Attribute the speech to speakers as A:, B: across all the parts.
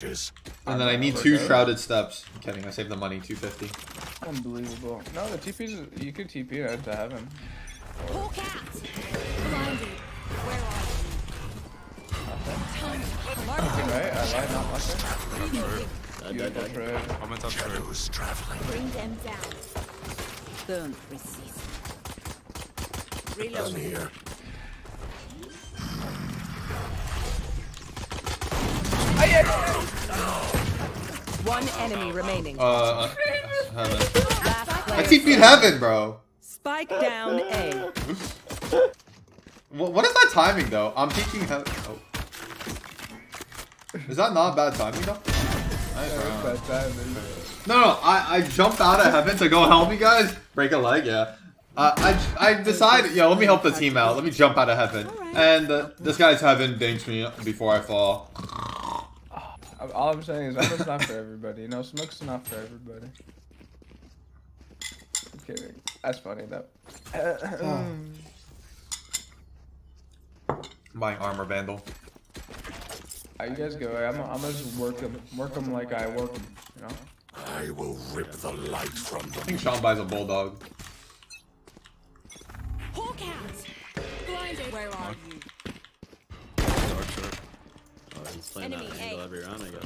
A: And then I need two shrouded steps. I'm kidding, I saved the money, 250.
B: Unbelievable. No, the TP's you could TP it to heaven.
C: Hawk out! Blinded. Where are you?
B: Fucking right? I lied, not lucky.
D: Dead, dead,
B: Beautiful trade.
E: I'm on top trade.
C: Bring them down.
F: Don't resist. Reload. One enemy remaining.
A: Uh, heaven. I
F: keep
A: TP'd heaven, bro.
F: Spike down A.
A: What, what is that timing, though? I'm peeking heaven. Oh. Is that not bad timing, though? Nice round.
B: Bad time, dude.
A: No, no, I, I jumped out of heaven to go help you guys. Break a leg, yeah. Uh, I, I decided, yo, let me help the team out. Let me jump out of heaven. And uh, this guy's heaven dinked me before I fall.
B: All I'm saying is heaven's not for everybody. You know, smoke's not for everybody. I'm kidding. That's funny though.
A: I'm buying armor vandal.
B: How you guys go? I'm, I'm gonna just work them, work them like I work them. You know.
G: I will rip the light from them.
A: I think Sean buys a bulldog.
C: Hawk out! Blinded. Where are you?
E: Dark short.
D: He's playing that
C: Enemy
D: angle
C: A.
D: every round, I guess.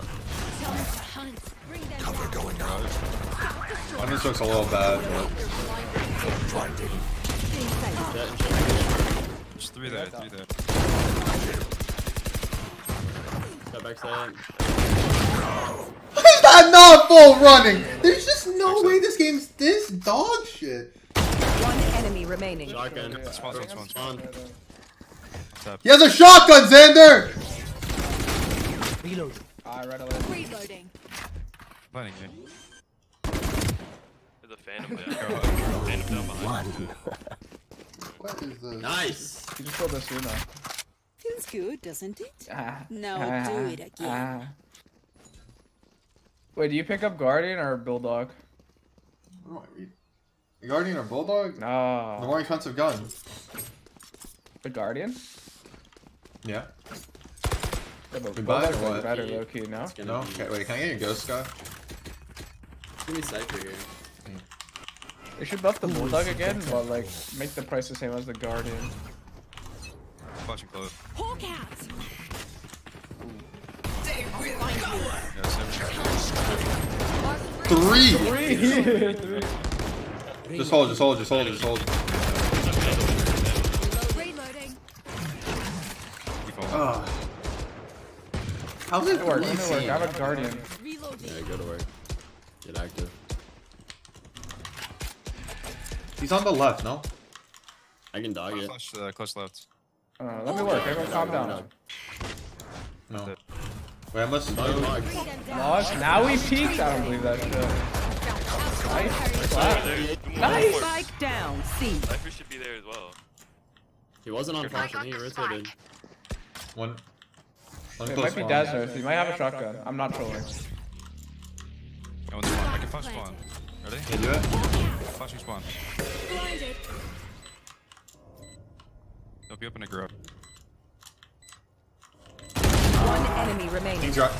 C: Time to hunt. Bring them
G: Cover
C: down.
G: going out.
A: Onions looks a little bad, but
G: Blinding.
D: Jett and shit.
E: There's three there, three there.
D: Jett backside.
A: is that not full running? There's just no way this game's this dog shit.
F: One enemy remaining.
D: Shotgun.
E: Spawn, spawn, spawn,
D: Spawn.
A: He has a shotgun, Xander.
B: I read away.
C: Reloading.
E: Planning me.
H: There's a phantom down. phantom down behind.
A: What is this?
D: Nice.
B: You just killed us soon now.
F: Feels good, doesn't it?
B: Ah.
F: Now
B: Ah.
F: do it again.
B: Ah. Wait, do you pick up Guardian or Bulldog?
A: What do I read? Guardian or bulldog?
B: No.
A: The more expensive gun.
B: The Guardian?
A: Yeah.
B: Yeah, but
A: We buy or what?
B: better low key, no?
A: No. Okay, wait. Can I get your ghost guy?
D: Give me Cypher here.
B: They should buff the Bulldog again, but like make the price the same as the Guardian.
E: Flashing close.
C: Hawk out!
E: Yeah, seven.
A: Three.
B: Three.
A: Just hold. Just hold. Just hold. Just hold. How's it
B: It work, it work.
A: C?
B: I have a Guardian.
C: Reloading.
D: Yeah, go to work. Get active.
A: He's on the left. No.
D: I can dog it.
E: Flash, uh, close left.
B: Uh, let me work. Everyone calm down.
A: No. Wait, I must.
D: Dog, dog.
C: Bring.
B: Lost. Now we peaked. I don't believe that shit. Nice. Nice.
F: Spike down. C.
H: Cypher should be there as well.
D: He wasn't on flash, I think he rotated.
A: One. One
B: It might be
A: spawn.
B: Dazzler. He might have a shotgun. I'm not trolling.
E: I want spawn. I can flash spawn. Ready?
A: Can you do it?
E: Flashing spawn.
C: Blinded.
E: They'll be open to grow.
F: One enemy remaining.
A: He's right.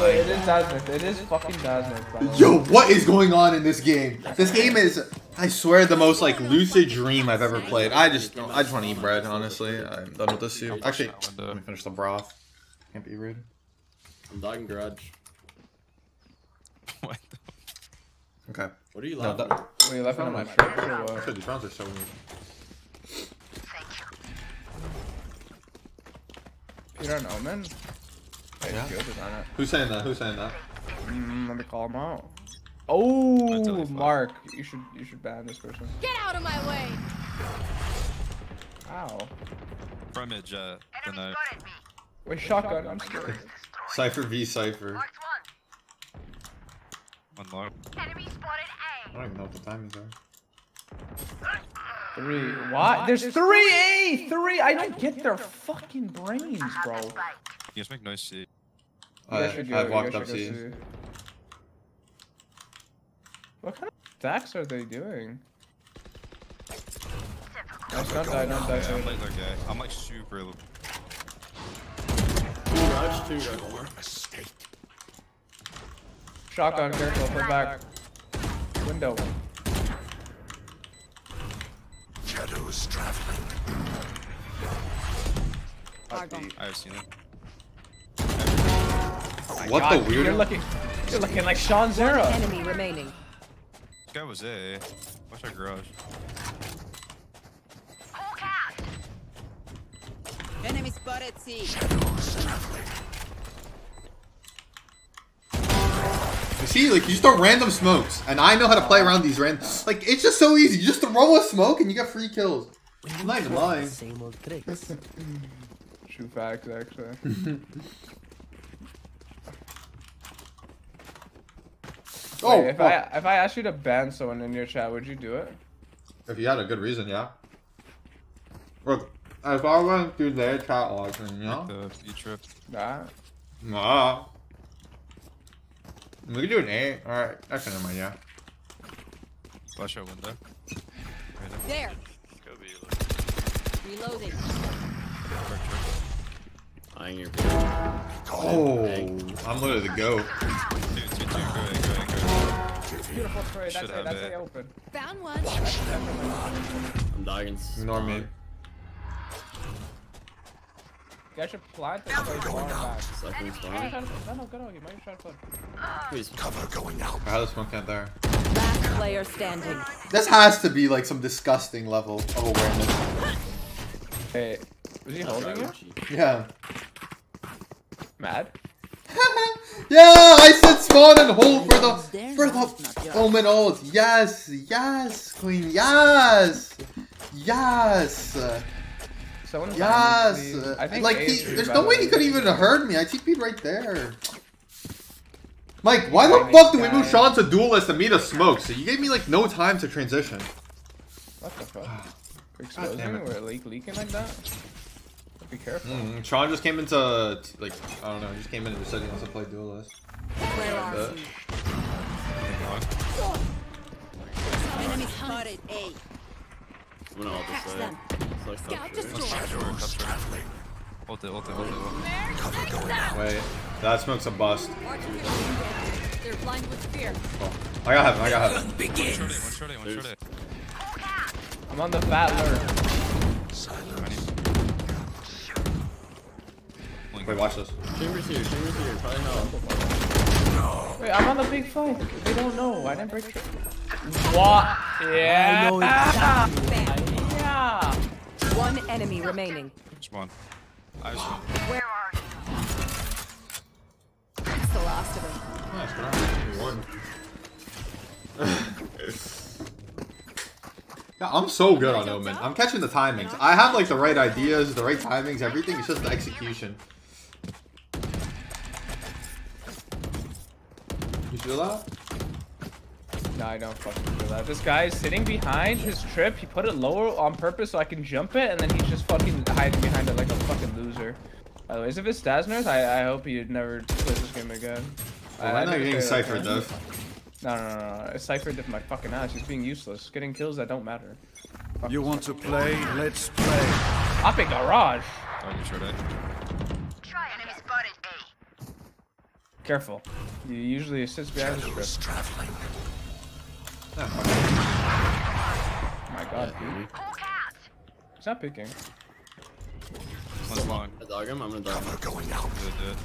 B: It is Dazzler. It is fucking Dazzler. bro.
A: Yo, what is going on in this game? This game is, I swear, the most like lucid dream I've ever played. I just, I just want to eat bread. Honestly, I'm done with this soup. Actually, uh, let me finish the broth. Can't be rude.
D: I'm dogging garage.
E: what?
A: Okay.
D: What are you laughing
A: that,
D: at?
B: Wait, you left it on my shirt or what?
A: Good, these rounds are so weird.
B: Peter and Omen? Hey,
A: Yeah.
B: good on it.
A: Who's saying that? Who's saying that?
B: Mm, let me call him out. Oh,
E: Mentally fine.
B: Mark, you should you should ban this person.
C: Get out of my way!
B: Ow.
E: Front mid Jett. Then I.
B: Wait, shotgun. I'm scared.
A: Cypher v Cypher.
E: Unlock.
A: I don't even know what the timings are.
B: Three. What? There's three A. Three. I don't get their fucking brains, bro. You
E: You guys make noise C.
A: I,
B: guys should go.
A: I've walked up
B: should
A: C.
B: go see. What kind of stacks are they doing? That's not that. Not that.
E: Yeah, I'm uh, like, okay. I'm like super.
D: Garage two, garage one.
G: Mistake.
B: Shotgun, careful, put back. Window.
G: Shadows traveling.
C: Argon.
E: I've seen it.
A: What oh
B: God,
A: the
B: You're
A: weird?
B: looking, you're looking like Sean Zero.
F: Enemy remaining.
E: This guy was A. Watch our garage.
F: Spotted C.
A: You see, like you just throw random smokes, and I know how to play around these random. Like it's just so easy. You just throw a smoke and you get free kills. I'm not even lying.
I: Same old tricks.
B: True facts, actually.
A: Oh,
B: Wait, if
A: fuck.
B: I oh. if I asked you to ban someone in your chat, would you do it?
A: If you had a good reason, yeah. Look, if I went through their chat logs, and you know,
E: The future.
B: Nah.
A: nah. We can do an A. Alright, that's never mind, yeah.
E: Flash out window. Right
C: There.
H: Go be look.
C: Reloading.
E: there. Dark.
D: Eyeing your
A: Oh, I'm literally the goat.
E: Two, two, two. Go ahead, go ahead, go ahead.
B: Beautiful Troy, that's
E: Should
B: it,
E: have
B: that's
E: it.
B: it open.
C: Found one.
D: I'm dying.
A: Ignore me.
B: You guys should plant and play far back.
D: Second
B: No,
D: spawn.
B: no, no, go on, you might try to put.
D: Please.
G: Cover going out.
A: I had a smoke out there.
F: Last player standing.
A: This has to be like some disgusting level of awareness.
B: Hey, was he holding you?
A: Yeah.
B: Mad?
A: yeah, I said spawn and hold for the for the omen ult. Oh, yes, yes, queen. Yes, yes,
B: Someone
A: yes.
B: find. I think
A: like he, there's no way
B: way.
A: he could even have heard me. I TP'd right there. Mike, why the fuck do we move Sean to duelist and me to smoke? So you gave me like no time to transition.
B: What the fuck? We're
A: God
B: exposing?
A: it.
B: We're leak leaking like that? Be careful.
A: Mm, Sean just came into like I don't know. He just came in and just said he wants to play duelist.
C: Where are you?
F: Enemy spotted A.
D: I'm gonna ult
C: Catch
D: this
C: them.
D: Way. It's like
C: Scout destroyed.
E: Short, top. Ult it, ult it, ult it, ult it.
A: Wait, that smoke's a bust.
C: They're blind with fear.
A: Oh, I got heaven. I got heaven.
E: One short A, one short A, one short A.
B: I'm on the fat lurk.
E: Blink.
A: Wait, watch this.
D: Chambers here. Chambers here. Probably hell.
B: Wait, I'm on the big fight. They don't know. I didn't break. What? Yeah.
I: know exactly
B: Yeah.
F: One enemy remaining.
E: Spawn. I spawn.
F: Where are you? It's the last of them.
A: Nice, good round. yeah, I'm so good on Omen. I'm catching the timings. I have like the right ideas, the right timings, everything. It's just the execution. You feel that?
B: No, I don't fucking feel that. This guy is sitting behind his trip. He put it lower on purpose so I can jump it, and then he's just fucking hiding behind it like a fucking loser. By the way, if it's Stasner's, I, I hope he never plays this game again. I-
A: Well,
B: I
A: right now
B: never
A: you're getting ciphered though.
B: No, no, no, no. It's Cypher dipped my fucking ass. He's being useless. Getting kills that don't matter.
G: You want to play? Let's play.
B: Up in garage.
E: Target short A.
F: Enemy spotted A.
B: Careful. He usually sits behind his
G: Shadows
B: script.
G: traveling.
A: Yeah, fuck
B: Oh my god, dude. He's not picking.
E: One's long.
D: I dog him. I'm gonna dog him.
G: Cover going out.
E: Do it, do it.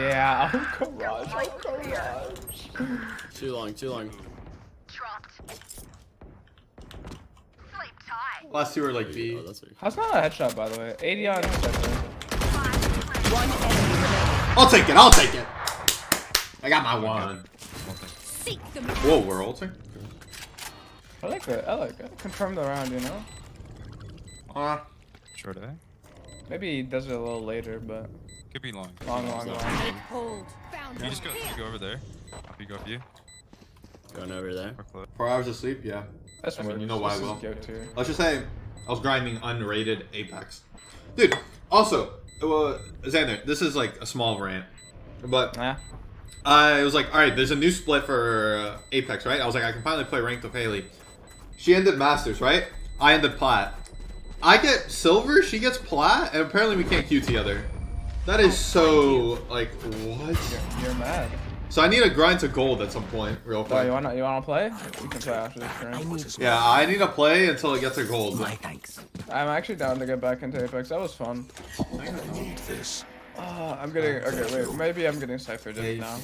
B: Yeah, oh garage, oh garage.
D: Too long. Too long.
A: Last two are like B.
D: Oh, that's it.
B: How's not a headshot, by the way? 80 on Cypher.
F: One enemy remaining.
A: I'll take it. I'll take it. I got my one. Whoa, we're ulting.
B: I like it. I like it. Confirm the round, you know?
A: Uh,
E: Short A.
B: Maybe he does it a little later, but
E: Could be long.
B: long, long, long.
C: Hold. Found
E: You just go, you go over there. Up you go up you.
D: Going over there.
A: Four hours of sleep. Yeah.
B: That's
A: I mean, you know why I will. Let's just say I was grinding unrated Apex. Dude, also, uh, Xander, this is like a small rant, but
B: Yeah.
A: I was like, all right, there's a new split for uh, Apex, right? I was like, I can finally play ranked with Haley. She ended Masters, right? I ended Plat. I get Silver, she gets Plat, and apparently we can't queue together. That is so, like, what?
B: You're, you're mad.
A: So I need to grind to gold at some point, real
B: Oh,
A: quick.
B: you wanna you wanna play? We can play after this
I: I
B: turn.
A: Yeah, I need to play until it gets to gold.
I: my thanks.
B: I'm actually down to get back into Apex. That was fun.
G: I need this.
B: Oh, I'm getting okay. Wait, maybe I'm getting Cypher just now.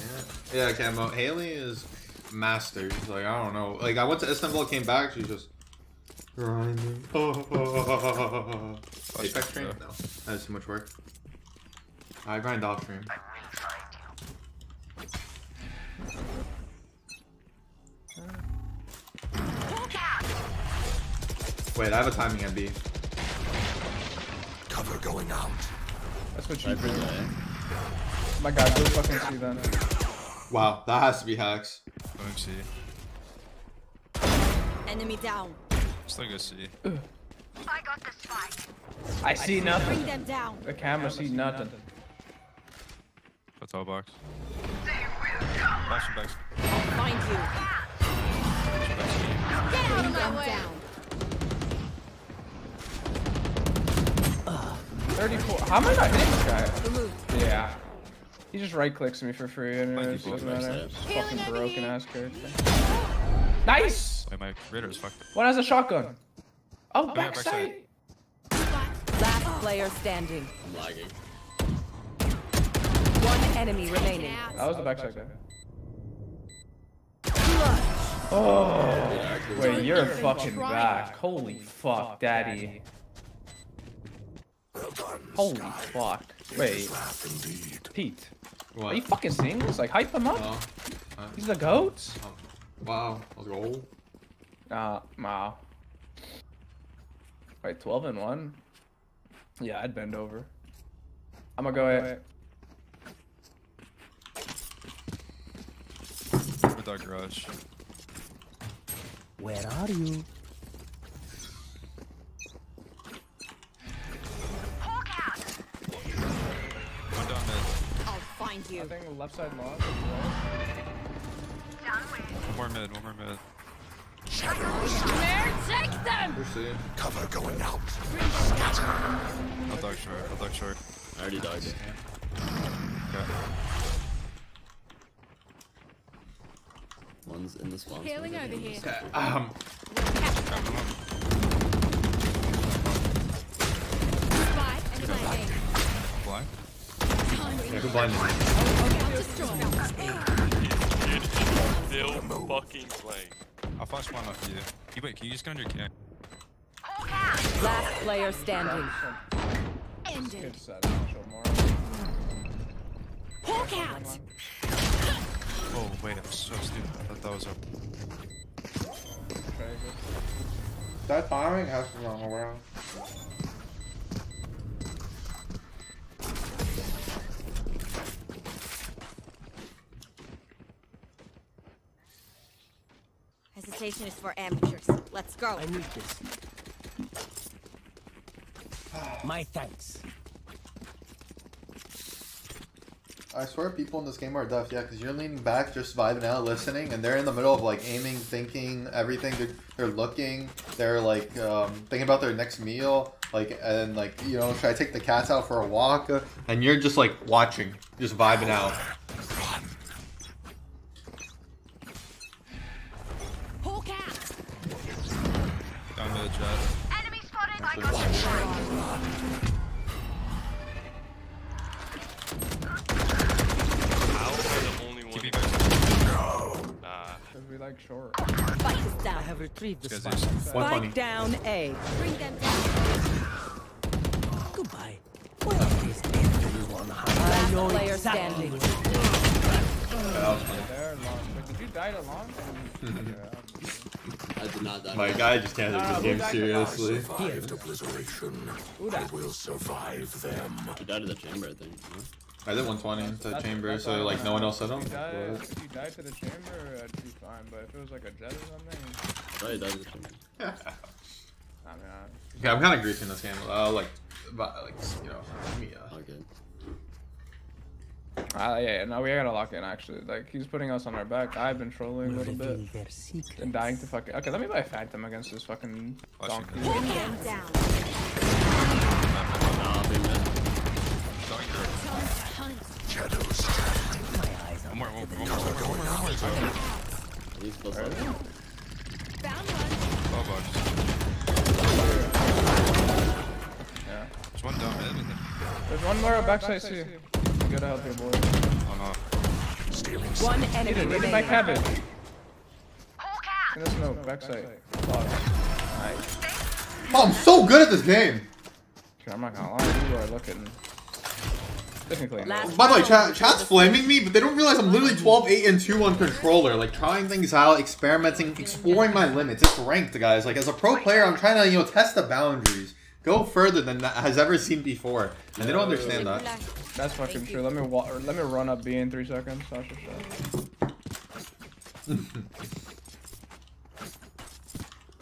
A: Yeah, Camo. Haley is master. She's like, I don't know. Like, I went to Istanbul, came back, she's just grinding. Apex stream? No, that's too much work. I grind off stream. Wait, I have a timing at B.
G: Cover going out.
B: That's what you do.
D: A.
B: Oh my God, go fucking see that.
A: Wow, that has to be hacks.
E: OMC.
C: Enemy down.
E: Still go C.
F: I got the spike.
B: I see
C: Bring
B: nothing.
C: them down.
B: The camera see nothing.
E: Hotel box. Flashing back.
C: Find you. Get out of my way. Down.
B: 34. How am I not hitting this guy? Yeah. He just right clicks me for free anyways.
E: you,
B: Doesn't matter. fucking broken ass character. Nice!
E: Wait, my radar is fucked.
B: One has a shotgun. Oh, oh,
E: yeah,
B: backside.
E: backside.
F: Last player standing.
D: I'm lagging.
F: One enemy remaining.
B: That was the backside guy. Oh, wait, you're fucking back. Holy fuck, daddy.
G: Well done.
B: Holy fuck. Wait,
G: Laugh indeed.
B: Pete. Are you fucking seeing this? Like, hype him up.
A: Uh, oh,
B: He's the goat.
A: wow, let's go.
B: Nah, wow. Wait, 12 and 1? Yeah, I'd bend over. I'm gonna go ahead.
E: With our garage.
I: Where are you?
C: I'll find
B: I
C: you.
B: think left side long.
E: One more mid. One more mid.
C: Take them.
A: We're seeing.
G: Cover going out. Scatter.
E: I'll dog short. I'll dog short.
D: I already dogged it.
E: Okay.
D: One's in the spawn.
C: Healing over here.
A: Okay, um,
E: Grab him up.
C: Spike. Enemy
E: Blind.
A: yeah, me?
H: Still fucking playing.
E: I'll flash one off you. You wait, can you just go under your camp?
F: Last player standing.
B: Good set. I'll.
C: Hawk out.
E: Oh wait, I'm so stupid. I thought that was up.
B: Okay, good.
A: That timing has to run around.
C: Hesitation is for amateurs. Let's go.
I: I need this. My thanks.
A: I swear people in this game are deaf, yeah, because you're leaning back, just vibing out, listening, and they're in the middle of like aiming, thinking, everything. They're, they're looking, they're like um, thinking about their next meal, like, and like, you know, should I take the cats out for a walk? And you're just like watching, just vibing out.
D: Not die.
A: My guy just can't take this game seriously.
G: Survived obliteration. I will survive them.
D: You died to the chamber, I think. huh?
A: I did 120 to chamber, so like no one else hit him.
B: If you died, if you died to the chamber, I'd be fine. But if it was like a Jett or something,
D: I thought you died to the chamber.
B: I mean, I,
A: Yeah, I'm kind of greasing this game. Uh, like, but, like you know, me, uh,
D: Okay.
B: Uh, yeah, yeah, no, we gotta lock in actually. Like, he's putting us on our back. I've been trolling a little bit. And dying to fucking. Okay, let me buy Phantom against this fucking
E: Flashing
B: donkey.
E: mid.
C: Down.
D: Nah, I'll be mid.
E: Dog your-
G: Shadows traveling.
I: My
E: One more, one more, one more.
D: He's close up.
C: Found one.
E: Oh, box.
B: Yeah.
E: There's one down mid. and then-
B: There's one more backside C. You gotta help your boy.
E: Oh no.
F: One
B: Hit
F: enemy
B: it, hit it by
F: remaining.
B: cabin. There's no backside. Fuck. Nice.
A: Oh, I'm so good at this game.
B: Dude, I'm not gonna lie, you are looking. Technically,
F: Last
A: By the way,
F: round
A: chat, chat's flaming me, but they don't realize I'm literally 12, 8, and 2 on controller. Like, trying things out, experimenting, exploring my limits. It's ranked, guys. Like, as a pro player, I'm trying to, you know, test the boundaries. Go further than that has ever seen before. And they don't understand that.
B: that's fucking true. Let me wa- let me run up B in three seconds. Sasha shot.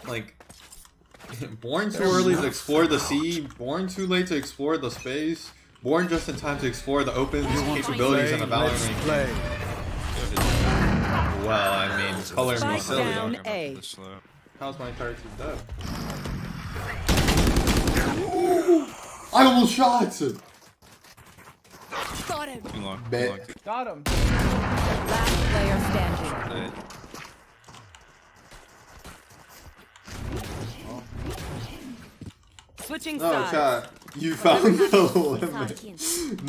A: Like, born too early to explore the sea, born too late to explore the space, born just in time to explore the open capabilities in the Valorant.
I: Play.
A: Well, I mean, color me
F: Spike
A: silly.
F: down.
E: Talking about
F: A.
E: this slow.
A: How's my entire team dead? I almost shot it.
C: Got him.
E: Too long. Too long.
B: Got him.
F: Last player standing.
E: Hey,
F: Switching
A: No,
F: sides.
A: chat. You found the limit.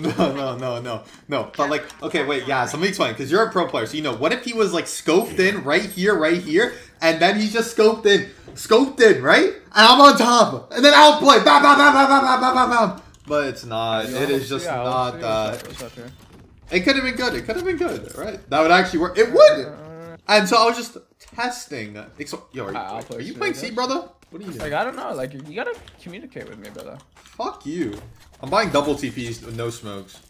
A: No, no, no, no, no. But like, okay, wait, yeah. So let me explain. Because you're a pro player, so you know. What if he was like scoped in right here, right here, and then he's just scoped in, scoped in, right? And I'm on top, and then outplay, bam, bam, bam, bam, bam, bam, bam, bam, bam. But it's not. It is just
B: Yeah,
A: not
B: see
A: that.
B: what's up- what's up here.
A: It could have been good. It could have been good, right? That would actually work. It would. Uh, and so I was just testing. Yo, are you,
B: I'll play
A: are you
B: C,
A: playing
B: I
A: C,
B: guess.
A: brother? What are you doing?
B: Like I don't know. Like you, you gotta communicate with me, brother.
A: Fuck you. I'm buying double TPs with no smokes.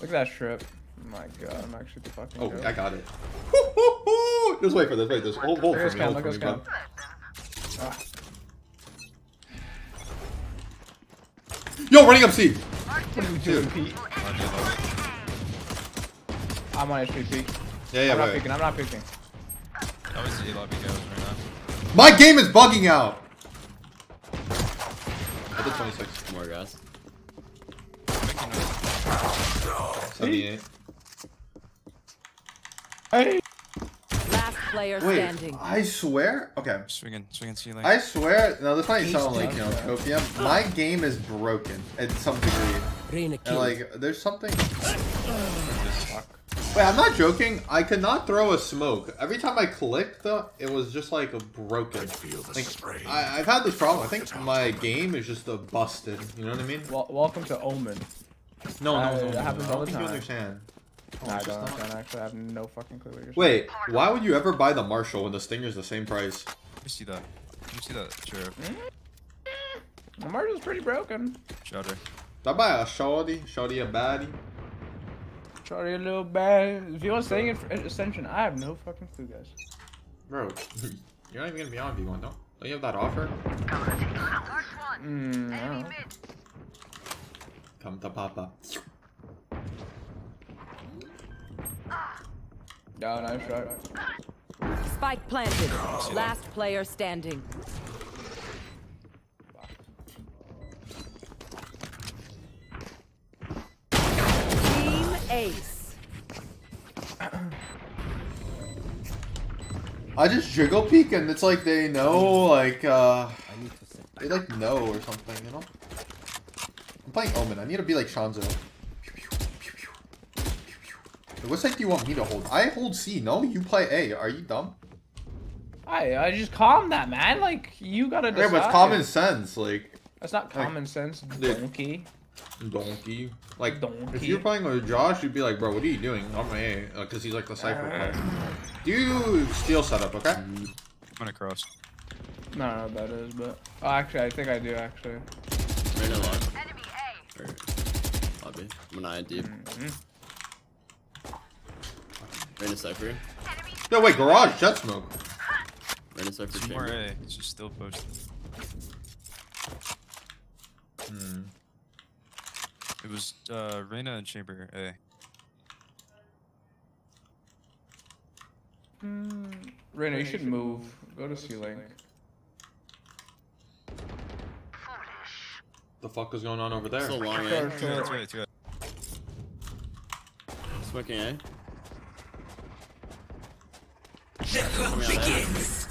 B: Look at that strip. Oh my god, I'm actually the fucking.
A: Oh,
B: goat.
A: I got it. Just wait for this. Wait, this. Hold, hold
B: Look
A: for me.
B: this
A: Hold
B: cam.
A: for
B: Look
A: me,
B: at
A: bro.
B: this cam.
A: Yo, running up C.
B: What are you doing, Pete?
E: I do love
B: I'm on HP. Pete.
A: Yeah, yeah,
B: I'm not
A: wait.
B: peeking. I'm not picking.
E: it. That was the lobby goes right now.
A: My game is bugging out. I did 26.
D: Come on, guys.
E: Making
A: 78.
B: Hey.
F: Last player
A: Wait,
F: standing.
A: I swear. Okay.
E: Swinging, swinging ceiling.
A: I swear. No, this might sound like you know copium. My game is broken at some degree. And like, there's something. Wait, I'm not joking. I could not throw a smoke. Every time I clicked, though, it was just like a broken.
G: Feel the
A: Like,
G: spray.
A: I, I've had this problem. I think my game is just a busted. You know what I mean?
B: Wel- welcome to Omen.
A: No,
B: Uh,
A: no, no,
B: it
A: no,
B: happens
A: no. I
B: all
A: don't
B: the
A: think you
B: time.
A: understand. Oh,
B: Nah, I
A: it's just
B: don't. Actually, I have no fucking clue what you're saying.
A: Wait, why would you ever buy the Marshall when the Stinger's the same price?
E: Let me see that. Let me see that chirp.
B: The Marshall's pretty broken.
E: Shouter.
A: Did I buy a shorty? Shorty a baddie?
B: Sorry, a little bad. If you want staying in Ascension, I have no fucking clue, guys.
A: Bro, you're not even gonna be on V1, no? Don't you have that offer?
B: Mm, I.
A: Come to Papa.
B: No, nice shot.
F: Spike planted. Last player standing. Team Ace.
A: I just jiggle peek and it's like they know, like, uh, they like know or something, you know? I'm playing Omen. I need to be like Shanzo. What side do you want me to hold? I hold C. No, you play A. Are you dumb?
B: I, I just calm that, man. Like, you gotta
A: Yeah,
B: decide.
A: but it's common sense. Like,
B: That's not common sense, donkey.
A: donkey. Like, if you're playing with Josh, you'd be like, bro, what are you doing? I'm A. Uh, because he's like the Cypher uh. player. Do steal setup, okay?
E: I'm gonna cross.
B: No, no, that is, but. Oh, actually, I think I do, actually.
D: Reyna lock. Or lobby. I'm an eye deep. Reyna Cypher.
A: No, wait, garage, Jett smoke.
D: Reyna Cypher
E: Two more
D: chamber.
E: A. It's just still posted.
A: Hmm.
E: It was uh, Reyna and Chamber A.
B: Reyna, you should move. Go to C-Link.
A: The fuck is going on over there?
D: Still long
B: Sure,
D: A.
E: Two A,
B: sure.
E: two A, two A.
D: Smoking A.
G: begins.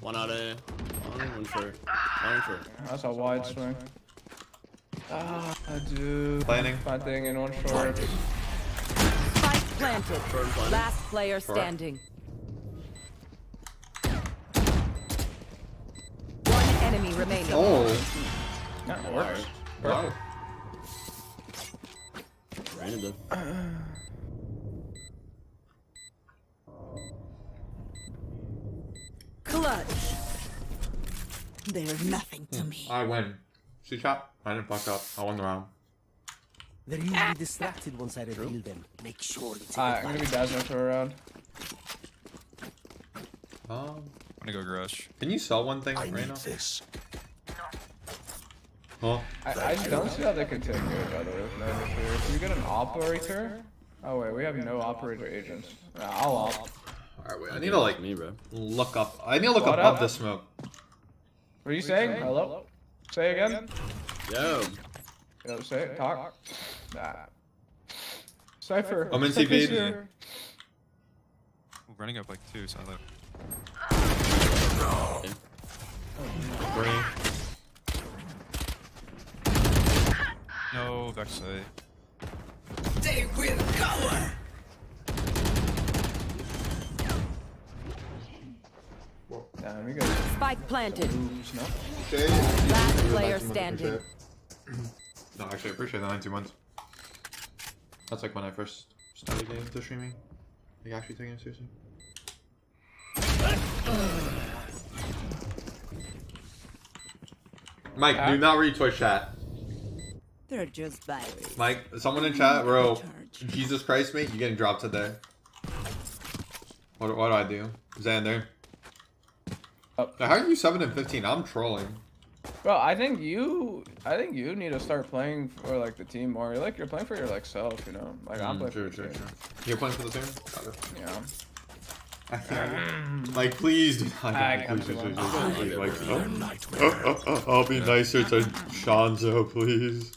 D: One out of one, one short. One short.
B: That's a wide swing. Ah, dude.
A: Planning.
B: Planting in one short.
F: Spike planted.
D: Planted.
F: Last player standing.
C: Nothing to me.
A: I win. See shot? I didn't fuck up. I won the round.
I: They're usually distracted once I reveal them. Make sure you take
B: Alright, I'm gonna be
I: advantage.
B: dazzling for a round.
A: Um,
E: I'm gonna go garage.
A: can you sell one thing
G: I
A: right
G: need
A: now?
G: this.
A: Huh?
B: I, I don't see how they could take it, by the way, with no interfere. Can we get an operator? Oh wait, we have no operator agents. Nah, I'll op.
A: Alright, wait. I need to like
D: me, bro.
A: look up. I need to look
B: What
A: above
B: up?
A: the smoke.
B: What are you saying? Hello? Say again?
D: Yo.
B: Yo, say it. Talk. Nah. Cypher.
A: I'm in
B: Cypher's
A: CP.
B: here.
E: Running up like two, so like
A: Green.
E: no backside.
C: They will cover.
B: Nah, we got
F: Spike planted.
B: moves, no?
F: Last player standing.
A: No, actually, I appreciate the 19 months. That's like when I first started getting into streaming. Like actually taking it seriously. Mike, do not read Twitch chat.
C: They're just viruses.
A: Mike, someone in chat, bro. Jesus Christ, mate, you getting dropped today. What, what do I do? Xander.
B: Up.
A: Now, how are you 7 and 15? I'm trolling.
B: Bro, I think you, I think you need to start playing for like the team more. Like you're playing for your like self, you know. Like I'm
A: Mm,
B: playing
A: true,
B: for
A: true,
B: team.
A: true. You're playing for the team? Got it.
B: Yeah.
A: Like, please do not.
B: I
A: please, please, please, please, please, like,
G: Your
A: oh.
G: nightmare.
A: I'll be nicer to Shanzo, please.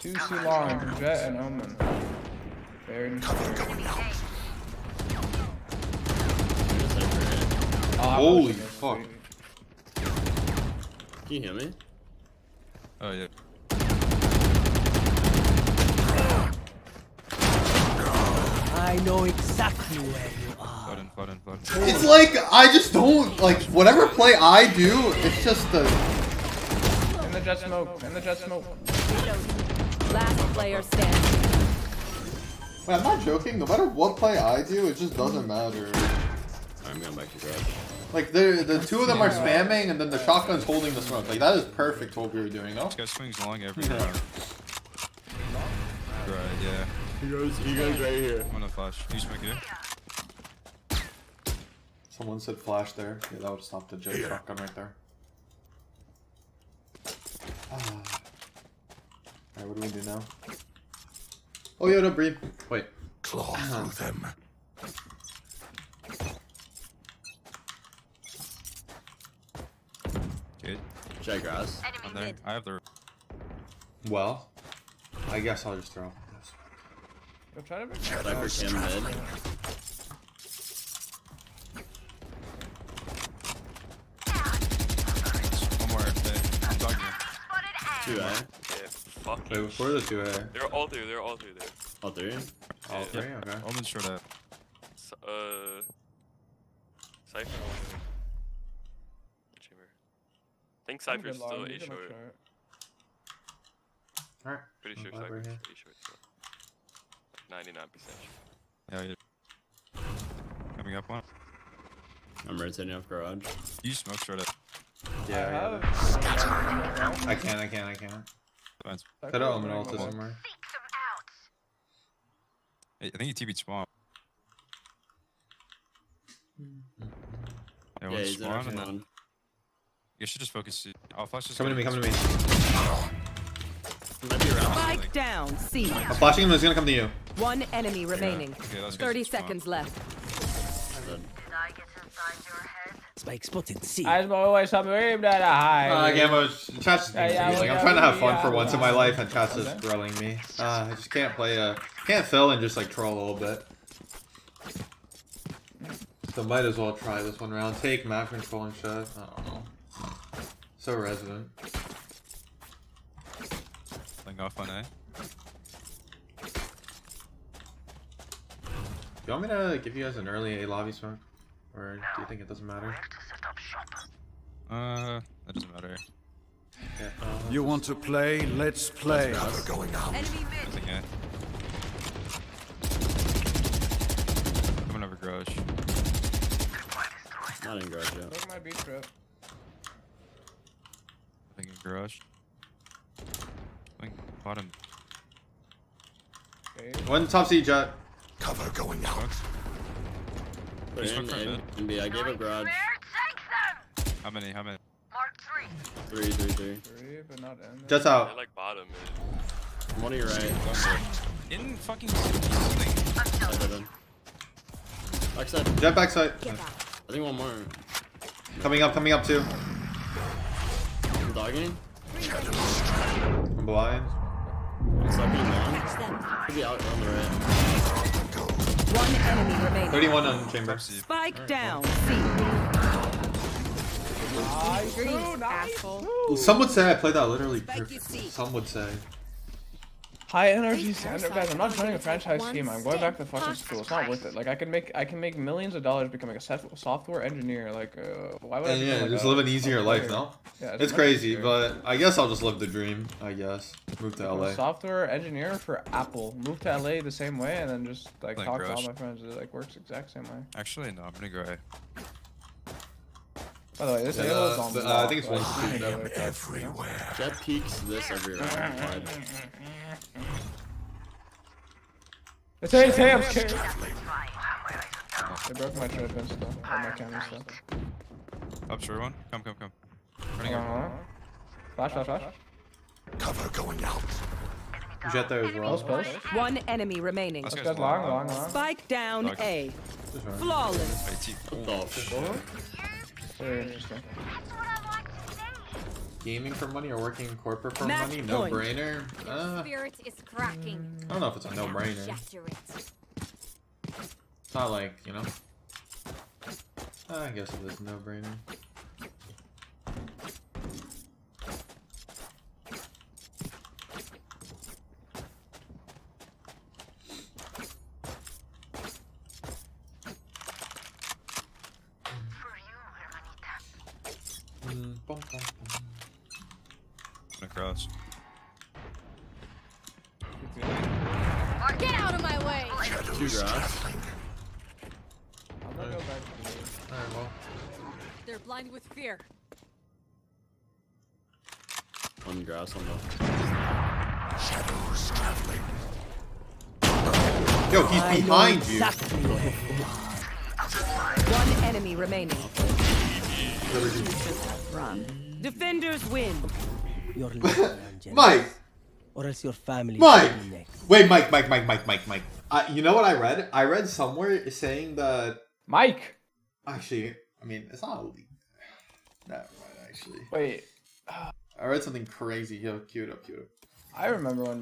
B: Too too long. Jett and Omen. Very
G: Coming out.
B: Oh, I
A: Holy fuck.
D: Can you hear me?
E: Oh yeah.
I: I know exactly where you are.
E: Flood in, flood in, flood in.
A: It's like, I just don't, like, whatever play I do, it's just the.
B: In the Jett smoke. In the Jett smoke.
F: Last player standing.
A: Wait, I'm not joking. No matter what play I do, it just doesn't matter.
D: I'm going back to garage.
A: Like, the the two of them are spamming, and then the shotgun's holding the smoke. Like, that is perfect what we were doing, no?
E: This guy swings long every
A: Yeah.
E: round. Right, yeah.
D: He goes, he goes right here.
E: I'm gonna flash. You smoke here.
A: Someone said flash there. Yeah, that would stop the Jett shotgun right there. Ah. Alright, what do we do now? Oh, yeah, don't breathe. Wait.
G: Claw through them.
E: Good.
D: Check grass.
E: I'm there. I have the.
A: Well, I guess I'll just throw.
B: Go try to make
D: Cypher cam mid.
E: One more FD. I'm talking you.
D: Two A.
H: Yeah, fuck.
A: Wait, before the two A.
H: They're all through. They're all through there.
D: All three.
A: All three? Okay.
E: Omen short up.
H: S- Uh, Cypher. Chamber. I think Cypher's still a short.
A: Alright.
H: Pretty sure
A: I'm
H: Cypher's a short. So. Ninety-nine percent sure.
E: Yeah, yeah. Coming up one.
D: I'm rotating off garage.
E: You smoke short up.
A: Yeah,
B: I
A: yeah.
B: have.
A: I can, I can, I can.
E: Fine.
A: Set up Omen ult somewhere.
E: Hey, I think he TP'd spawn. Yeah,
D: Yeah,
E: one
D: he's in our
E: spawn and then
D: one.
E: You should just focus. I'll flash this.
A: Coming to me,
E: guy.
A: coming to me.
D: Might be around.
F: Spike down. C.
A: I'm flashing him, he's gonna come to you.
F: One enemy remaining.
E: Okay, that's good.
F: 30
E: Spawn.
F: seconds left.
D: Good.
I: Spike spotted. C.
B: As always, I'm very that high.
A: Uh, Gamma, chat's
B: Yeah, yeah,
A: like, I'm trying to have fun
B: yeah,
A: for once in my life, and chat's just
B: Okay.
A: grilling me. Uh, I just can't play a can't fill and just like troll a little bit. So might as well try this one round. Take map control and shit. I don't know. So resident.
E: Playing off on A.
A: Do you want me to give you guys an early A lobby smoke, or do you think it doesn't matter?
E: Uh, that doesn't matter.
A: Yeah. uh,
G: You want to play? Let's play. going out.
E: Nothing yet. Coming over garage.
D: Not in garage yet.
B: Look my beat trip.
E: I garage. I think bottom.
B: Okay.
A: One top C Jett.
G: Cover going out.
D: Put
E: Just
D: in, in, in B. I gave a garage.
E: How many? How many?
D: Three, three, three.
B: Three, but not in.
A: Jett's
H: I
A: out.
H: like bottom mid.
D: One on your right.
E: In fucking something.
D: I did. Backside.
A: Jett backside.
D: I think one more.
A: Coming up, coming up too.
D: I'm dogging.
A: I'm blind.
D: Second one. Could be out on the right.
F: One enemy remaining.
A: 31 on chamber.
F: Spike down. C.
B: Nice,
F: Grease,
B: nice.
A: Some would say I played that literally
C: Spike
A: perfectly. Some would say.
B: High energy standard, guys. I'm not joining a franchise scheme. I'm going back to fucking school. It's not worth it. Like I can make, I can make millions of dollars becoming a software engineer. Like, uh, why would I?
A: And
B: become,
A: yeah,
B: like,
A: just
B: a-
A: live an easier life,
B: player?
A: no?
B: Yeah,
A: It's
B: much
A: crazy,
B: easier.
A: but I guess I'll just live the dream. I guess move to LA.
B: software engineer for Apple. Move to LA the same way, and then just like
E: Like
B: talk to all my friends. It like works exact same way.
E: Actually, no. I'm gonna go A.
B: By the way, this
A: Yeah,
B: Halo's
A: uh,
B: on
A: uh, I think it's one
B: see
A: street,
B: that,
A: yeah.
B: like, that's, you know.
G: Everywhere.
D: Jett peeks this every round.
B: It's hey, hey, I'm scared. They broke my trip and stuff, or my camera stuff.
E: Up short one. Come, come, come. Running
B: Uh
E: out.
B: huh. Flash, flash, flash.
G: Cover going out.
A: Jett there as well.
B: Post, post.
F: One enemy remaining.
E: This
B: Let's
E: guy's
B: long, long, long.
F: Spike down
E: Dog.
F: A. Flawless.
E: IT.
D: What the fuck?
B: Very interesting.
A: Gaming for money or working in corporate for
F: Match
A: money? No
F: point.
A: brainer. Uh,
J: Spirit is cracking.
A: I don't know if it's a no brainer. It's not like you know. I guess it is no brainer. Bum, bum, bum.
E: Across.
J: Get out of my way!
D: Two grass.
B: I'm gonna go back to the
A: Alright, well.
J: They're blind with fear.
D: One grass on the.
G: Shadows traveling.
A: Yo, he's
F: I know
A: behind you.
F: exactly. One enemy remaining. Run. Defenders win.
I: You're lucky, Angela.
A: Mike,
I: Or else your family
A: Mike!
I: next.
A: wait, Mike, Mike, Mike, Mike, Mike, Mike. Uh, you know what I read? I read somewhere saying that
B: Mike.
A: actually, I mean, it's not illegal. Not right, actually.
B: Wait,
A: I read something crazy. Yo, cute up, cute up.
B: I remember when